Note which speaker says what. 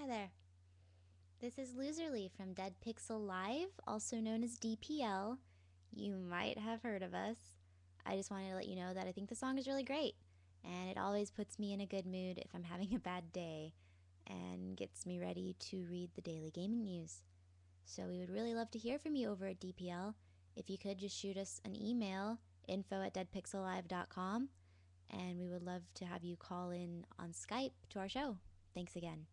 Speaker 1: Hi there. This is Loserly from Dead Pixel Live, also known as DPL. You might have heard of us. I just wanted to let you know that I think the song is really great, and it always puts me in a good mood if I'm having a bad day and gets me ready to read the daily gaming news. So we would really love to hear from you over at DPL. If you could just shoot us an email, info at deadpixellive.com, and we would love to have you call in on Skype to our show. Thanks again.